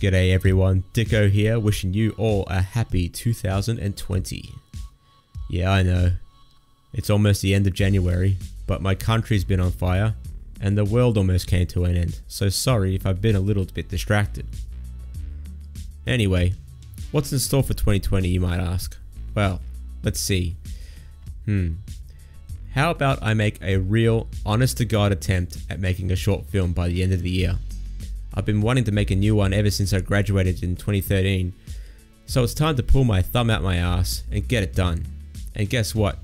G'day everyone, Dikko here, wishing you all a happy 2020. Yeah, I know. It's almost the end of January, but my country's been on fire, and the world almost came to an end, so sorry if I've been a little bit distracted. Anyway, what's in store for 2020 you might ask? Well, let's see. Hmm. How about I make a real, honest to God attempt at making a short film by the end of the year? I've been wanting to make a new one ever since I graduated in 2013, so it's time to pull my thumb out my ass and get it done. And guess what?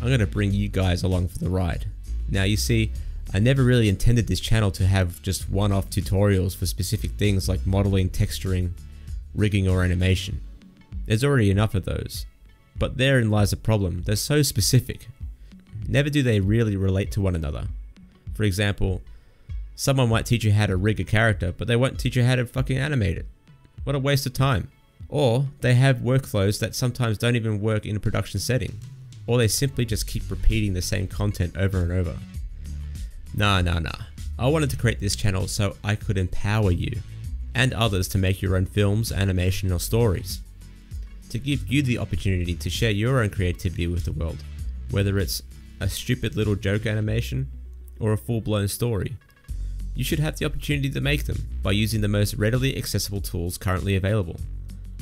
I'm going to bring you guys along for the ride. Now you see, I never really intended this channel to have just one-off tutorials for specific things like modeling, texturing, rigging or animation. There's already enough of those. But therein lies the problem, they're so specific. Never do they really relate to one another. For example, Someone might teach you how to rig a character, but they won't teach you how to fucking animate it. What a waste of time. Or they have workflows that sometimes don't even work in a production setting. Or they simply just keep repeating the same content over and over. Nah, nah, nah. I wanted to create this channel so I could empower you and others to make your own films, animation or stories. To give you the opportunity to share your own creativity with the world, whether it's a stupid little joke animation or a full blown story you should have the opportunity to make them by using the most readily accessible tools currently available.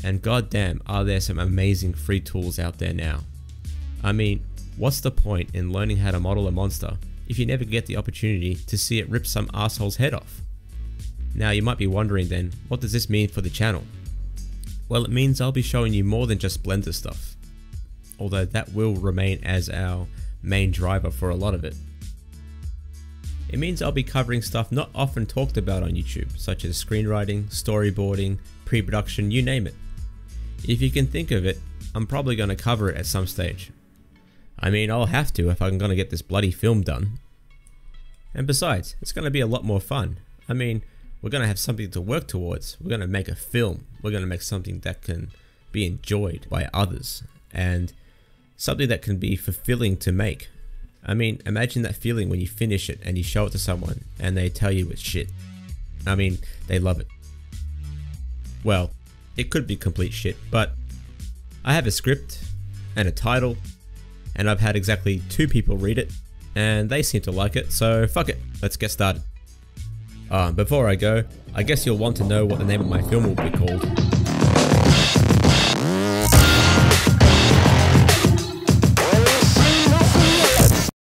And goddamn, are there some amazing free tools out there now. I mean, what's the point in learning how to model a monster if you never get the opportunity to see it rip some asshole's head off? Now you might be wondering then, what does this mean for the channel? Well it means I'll be showing you more than just Blender stuff, although that will remain as our main driver for a lot of it. It means I'll be covering stuff not often talked about on YouTube, such as screenwriting, storyboarding, pre-production, you name it. If you can think of it, I'm probably going to cover it at some stage. I mean, I'll have to if I'm going to get this bloody film done. And besides, it's going to be a lot more fun. I mean, we're going to have something to work towards. We're going to make a film. We're going to make something that can be enjoyed by others and something that can be fulfilling to make. I mean, imagine that feeling when you finish it and you show it to someone and they tell you it's shit. I mean, they love it. Well, it could be complete shit, but I have a script and a title, and I've had exactly two people read it, and they seem to like it, so fuck it, let's get started. Uh, before I go, I guess you'll want to know what the name of my film will be called.